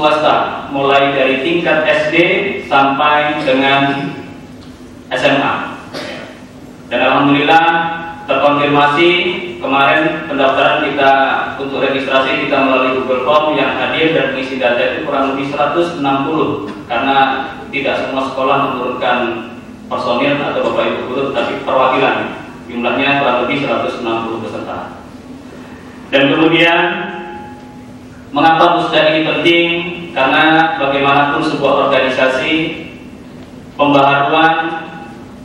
swasta mulai dari tingkat SD sampai dengan SMA dan Alhamdulillah terkonfirmasi kemarin pendaftaran kita untuk registrasi kita melalui Google Form yang hadir dan mengisi data itu kurang lebih 160 karena tidak semua sekolah menurunkan personil atau bapak ibu guru tapi perwakilan. Jumlahnya kurang lebih 160 peserta. Dan kemudian mengapa musda ini penting? Karena bagaimanapun sebuah organisasi pembaharuan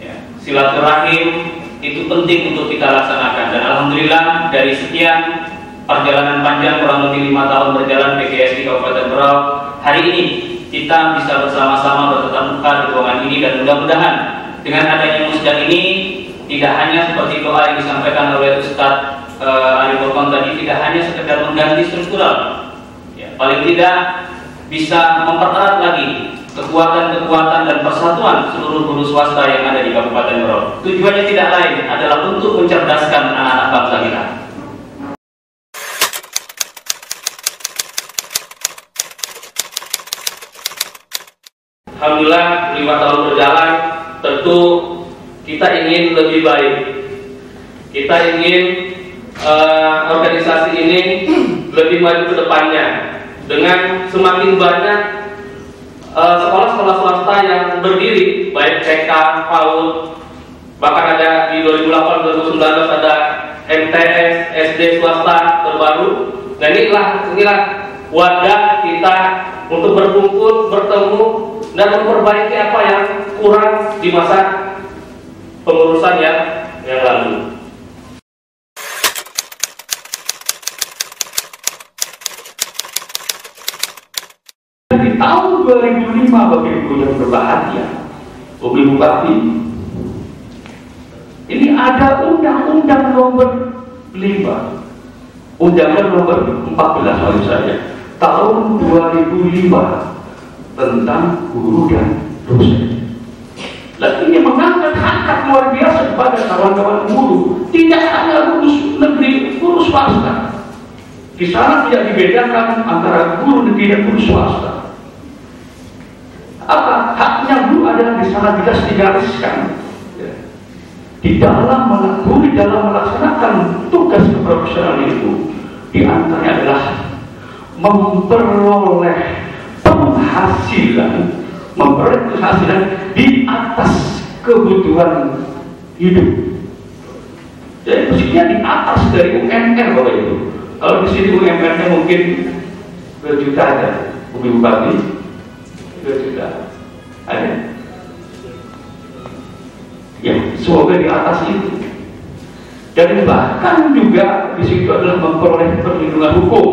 ya, silaturahim itu penting untuk kita laksanakan dan alhamdulillah dari sekian perjalanan panjang kurang lebih lima tahun berjalan PGS di Kabupaten Berau hari ini kita bisa bersama-sama bertetap muka di ruangan ini dan mudah-mudahan dengan adanya musda ini tidak hanya seperti doa yang disampaikan oleh Ustadz uh, Ali Burkon tadi tidak hanya sekedar mengganti struktural, paling tidak bisa mempererat lagi kekuatan-kekuatan dan persatuan seluruh guru swasta yang ada di Kabupaten Merau. Tujuannya tidak lain adalah untuk mencerdaskan anak-anak bangsa kita. Alhamdulillah lima tahun berjalan tentu kita ingin lebih baik. Kita ingin uh, organisasi ini lebih maju ke depannya dengan semakin banyak eh, sekolah-sekolah swasta yang berdiri baik TK, PAUD bahkan ada di 2008 2019 ada MTS SD swasta terbaru dan inilah inilah wadah kita untuk berkumpul bertemu dan memperbaiki apa yang kurang di masa pengurusan yang yang lalu. di tahun 2005 Bapak Ibu yang berbahagia Bapak Ibu Bakti ini ada undang-undang nomor 5 undang-undang nomor 14 maksud saya. Tahun 2005 tentang guru dan dosen. Dan ini mengangkat hak luar biasa kepada kawan-kawan guru. Tidak hanya guru negeri guru swasta. Di sana tidak dibedakan antara guru negeri dan guru swasta apa haknya sana jelas digariskan ya. di dalam menekuni dalam melaksanakan tugas keprofesionalan itu di antaranya adalah memperoleh penghasilan memperoleh penghasilan di atas kebutuhan hidup jadi posisinya di atas dari UMR Bapak Ibu kalau di sini UMR-nya mungkin berjuta aja Ibu Bupati sudah ada. Semoga di atas itu. Dan bahkan juga di situ adalah memperoleh perlindungan hukum.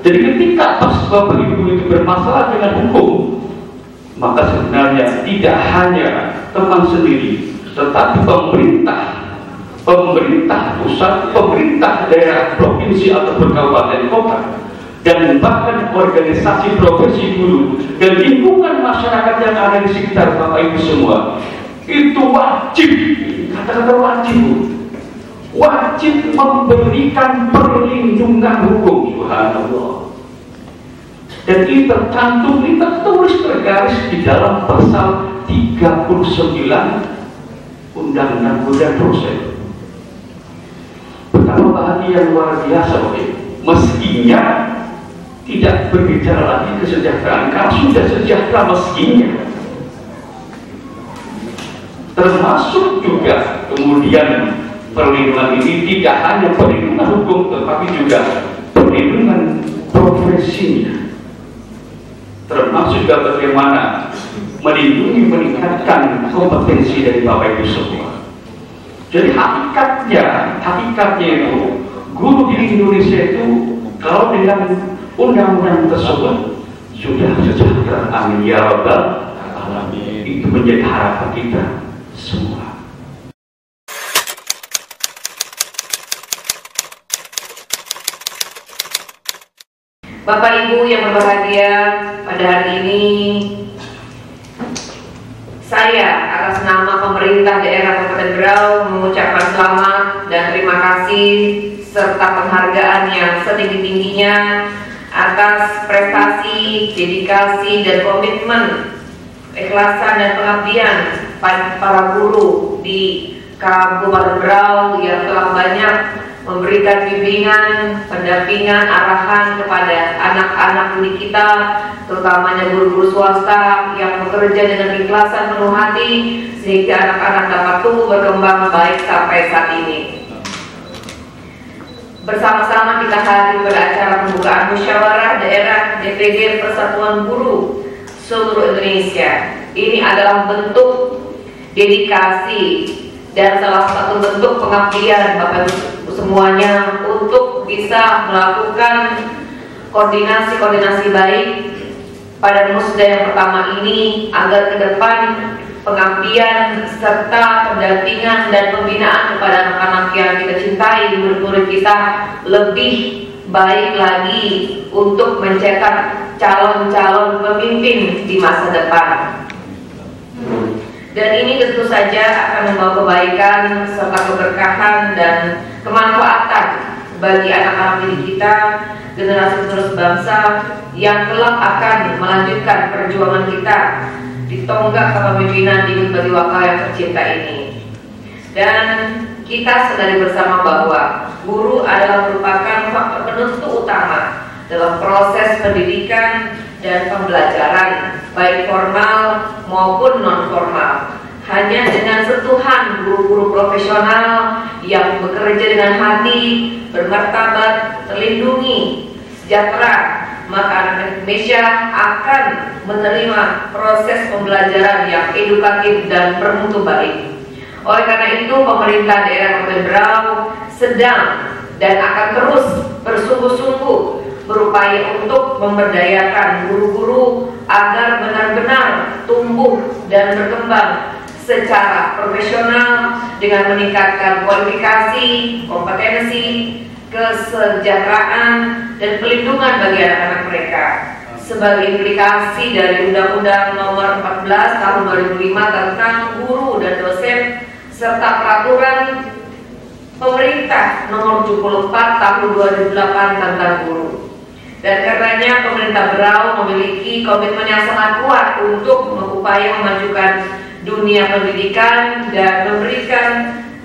Jadi ketika pas bapak ibu itu bermasalah dengan hukum, maka sebenarnya tidak hanya teman sendiri, tetapi pemerintah, pemerintah pusat, pemerintah daerah provinsi atau kabupaten kota dan bahkan organisasi profesi guru dan lingkungan masyarakat yang ada di sekitar Bapak Ibu semua itu wajib. Kata-kata wajib. Wajib memberikan perlindungan hukum. Subhanallah. Dan ini tercantum ini tertulis tergaris di dalam pasal 39 Undang-Undang Buddha Dosen. Betapa bahagia luar biasa Bapak Meskinya tidak berbicara lagi kesejahteraan karena sudah sejahtera meskinya termasuk juga kemudian perlindungan ini tidak hanya perlindungan hukum tetapi juga perlindungan profesinya. Termasuk juga bagaimana melindungi meningkatkan kompetensi dari Bapak Ibu semua. Jadi hakikatnya hakikatnya itu guru di Indonesia itu kalau dengan undang-undang tersebut sudah sejahtera. Amin. Ya rabbal itu menjadi harapan kita semua. Bapak Ibu yang berbahagia pada hari ini saya atas nama pemerintah daerah Kabupaten Berau mengucapkan selamat dan kasih serta penghargaan yang setinggi-tingginya atas prestasi, dedikasi, dan komitmen ikhlasan dan pengabdian para guru di Kabupaten Berau yang telah banyak memberikan bimbingan, pendampingan, arahan kepada anak-anak didik kita, terutamanya guru-guru swasta yang bekerja dengan ikhlasan penuh hati sehingga anak-anak dapat tumbuh berkembang baik sampai saat ini. Bersama-sama kita hadir pada acara pembukaan musyawarah daerah DPD Persatuan Guru seluruh Indonesia. Ini adalah bentuk dedikasi dan salah satu bentuk pengabdian Bapak semuanya untuk bisa melakukan koordinasi-koordinasi baik pada musda yang pertama ini agar ke depan pengabdian serta pendampingan dan pembinaan kepada anak-anak yang kita cintai murid-murid kita lebih baik lagi untuk mencetak calon-calon pemimpin di masa depan. Dan ini tentu saja akan membawa kebaikan serta keberkahan dan kemanfaatan bagi anak-anak didik kita, generasi penerus bangsa yang kelak akan melanjutkan perjuangan kita di tonggak kepemimpinan di bagi wakil yang tercinta ini. Dan kita sadari bersama bahwa guru adalah merupakan faktor penentu utama dalam proses pendidikan dan pembelajaran baik formal maupun non formal hanya dengan sentuhan guru-guru profesional yang bekerja dengan hati, bermartabat, terlindungi, sejahtera, maka anak Indonesia akan menerima proses pembelajaran yang edukatif dan bermutu baik. Oleh karena itu, pemerintah daerah Kabupaten Berau sedang dan akan terus bersungguh-sungguh berupaya untuk memberdayakan guru-guru agar benar-benar tumbuh dan berkembang secara profesional dengan meningkatkan kualifikasi, kompetensi, kesejahteraan, dan pelindungan bagi anak-anak mereka. Sebagai implikasi dari Undang-Undang Nomor 14 Tahun 2005 tentang guru dan dosen serta peraturan pemerintah Nomor 74 Tahun 2008 tentang guru. Dan karenanya pemerintah Berau memiliki komitmen yang sangat kuat untuk mengupaya memajukan dunia pendidikan dan memberikan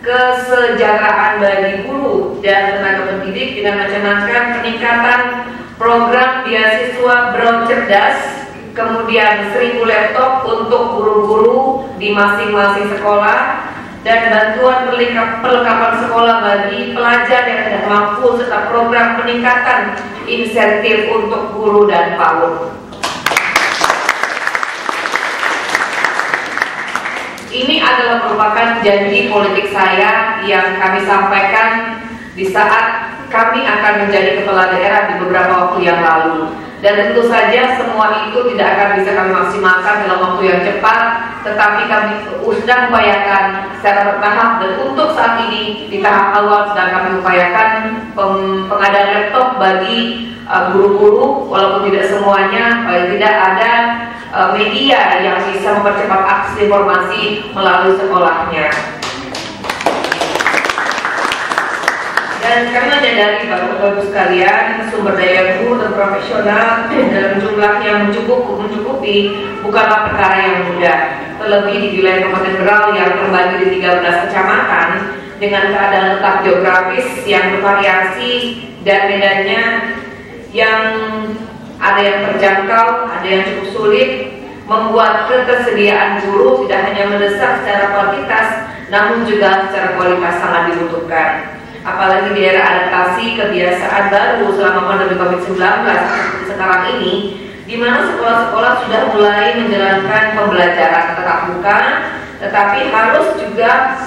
kesejahteraan bagi guru dan tenaga pendidik dengan mencanangkan peningkatan program beasiswa Berau Cerdas, kemudian seribu laptop untuk guru-guru di masing-masing sekolah, dan bantuan perlengkapan sekolah bagi pelajar yang tidak mampu serta program peningkatan insentif untuk guru dan PAUD. Ini adalah merupakan janji politik saya yang kami sampaikan di saat kami akan menjadi kepala daerah di beberapa waktu yang lalu dan tentu saja semua itu tidak akan bisa kami maksimalkan dalam waktu yang cepat tetapi kami sedang upayakan secara bertahap dan untuk saat ini di tahap awal sedang kami upayakan pengadaan laptop bagi uh, guru-guru walaupun tidak semuanya uh, tidak ada uh, media yang bisa mempercepat akses informasi melalui sekolahnya dan kami menyadari Bapak-Bapak sekalian sumber daya guru dan profesional dalam jumlah yang mencukupi, mencukupi bukanlah perkara yang mudah. Terlebih di wilayah Kabupaten Berau yang terbagi di 13 kecamatan dengan keadaan letak geografis yang bervariasi dan medannya yang ada yang terjangkau, ada yang cukup sulit, membuat ketersediaan guru tidak hanya mendesak secara kuantitas, namun juga secara kualitas sangat dibutuhkan apalagi di era adaptasi kebiasaan baru selama pandemi COVID-19 sekarang ini di mana sekolah-sekolah sudah mulai menjalankan pembelajaran tetap muka tetapi harus juga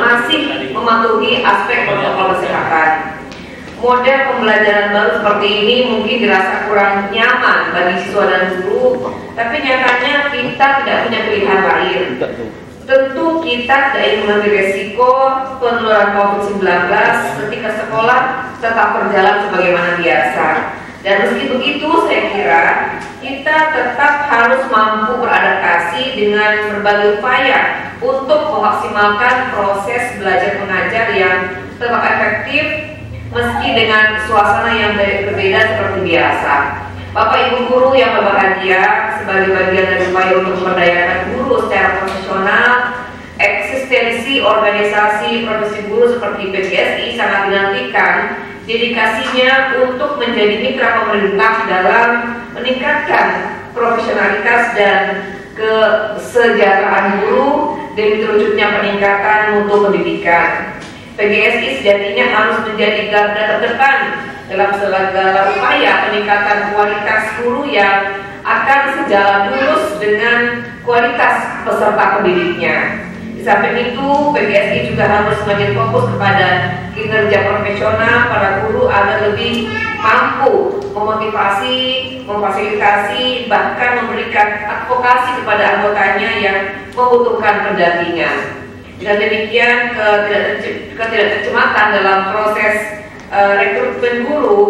masih mematuhi aspek protokol kesehatan. Model pembelajaran baru seperti ini mungkin dirasa kurang nyaman bagi siswa dan guru, tapi nyatanya kita tidak punya pilihan lain. Tentu kita tidak ingin mengambil resiko penularan COVID-19 ketika sekolah tetap berjalan sebagaimana biasa. Dan meski begitu, saya kira kita tetap harus mampu beradaptasi dengan berbagai upaya untuk memaksimalkan proses belajar mengajar yang tetap efektif meski dengan suasana yang berbeda seperti biasa. Bapak Ibu guru yang berbahagia sebagai bagian dari upaya untuk memberdayakan guru secara profesional, eksistensi organisasi profesi guru seperti PGSI sangat dinantikan dedikasinya untuk menjadi mitra pemerintah dalam meningkatkan profesionalitas dan kesejahteraan guru demi terwujudnya peningkatan mutu pendidikan. PGSI sejatinya harus menjadi garda terdepan dalam segala upaya peningkatan kualitas guru yang akan sejalan lurus dengan kualitas peserta pendidiknya. Di samping itu, PGSI juga harus semakin fokus kepada kinerja profesional para guru agar lebih mampu memotivasi, memfasilitasi, bahkan memberikan advokasi kepada anggotanya yang membutuhkan pendampingan. Dengan demikian ketidakterjematan dalam proses uh, rekrutmen guru,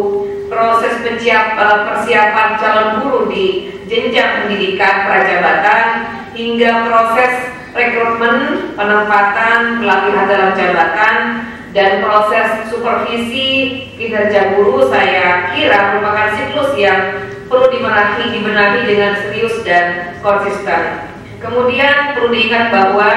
proses penciap, uh, persiapan calon guru di jenjang pendidikan prajabatan hingga proses rekrutmen, penempatan, pelatihan dalam jabatan dan proses supervisi kinerja guru saya kira merupakan siklus yang perlu dibenahi, dibenahi dengan serius dan konsisten. Kemudian perlu diingat bahwa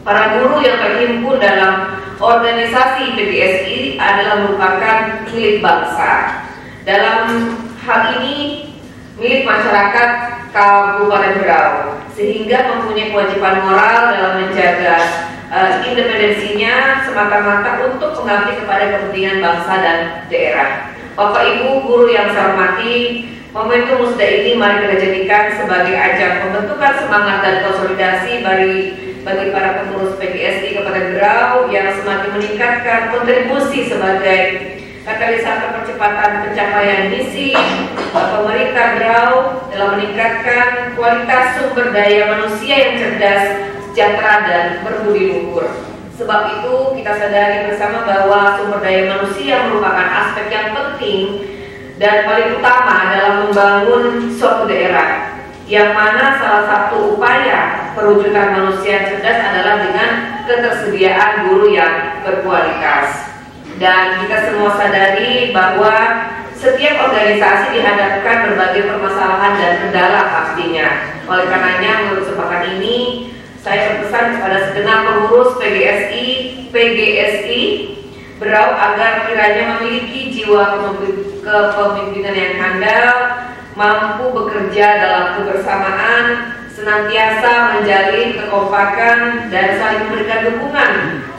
Para guru yang terhimpun dalam organisasi PGSI adalah merupakan milik bangsa. Dalam hal ini milik masyarakat Kabupaten Berau, sehingga mempunyai kewajiban moral dalam menjaga uh, independensinya semata-mata untuk mengabdi kepada kepentingan bangsa dan daerah. Bapak Ibu guru yang saya hormati, momentum musda ini mari kita jadikan sebagai ajang pembentukan semangat dan konsolidasi bagi bagi para pengurus PGSI Kabupaten Berau yang semakin meningkatkan kontribusi sebagai katalisator percepatan pencapaian misi pemerintah Berau dalam meningkatkan kualitas sumber daya manusia yang cerdas, sejahtera dan berbudi luhur. Sebab itu kita sadari bersama bahwa sumber daya manusia merupakan aspek yang penting dan paling utama dalam membangun suatu daerah yang mana salah satu upaya perwujudan manusia cerdas adalah dengan ketersediaan guru yang berkualitas. Dan kita semua sadari bahwa setiap organisasi dihadapkan berbagai permasalahan dan kendala pastinya. Oleh karenanya menurut kesempatan ini saya berpesan kepada segenap pengurus PGSI, PGSI Berau agar kiranya memiliki jiwa kepemimpinan yang handal, mampu bekerja dalam kebersamaan, senantiasa menjalin kekompakan dan saling memberikan dukungan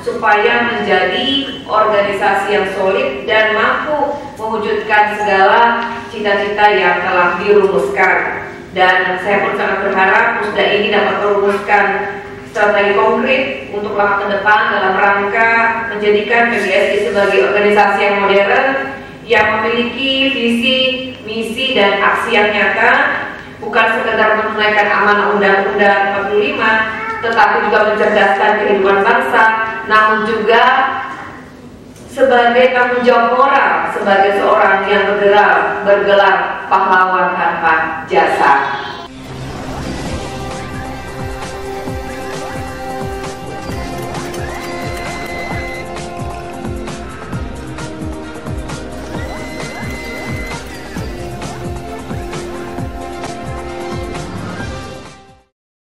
supaya menjadi organisasi yang solid dan mampu mewujudkan segala cita-cita yang telah dirumuskan. Dan saya pun sangat berharap musda ini dapat merumuskan strategi konkret untuk langkah ke depan dalam rangka menjadikan PGSI sebagai organisasi yang modern yang memiliki visi, misi, dan aksi yang nyata bukan sekedar menunaikan amanah Undang-Undang 45 tetapi juga mencerdaskan kehidupan bangsa namun juga sebagai tanggung jawab moral sebagai seorang yang bergelar bergelar pahlawan tanpa jasa.